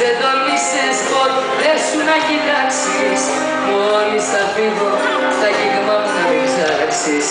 δεν τολμήσες ποτέ σου να κοιτάξεις. Μόλις θα φύγω τα κύγμα μου να μην ψάξεις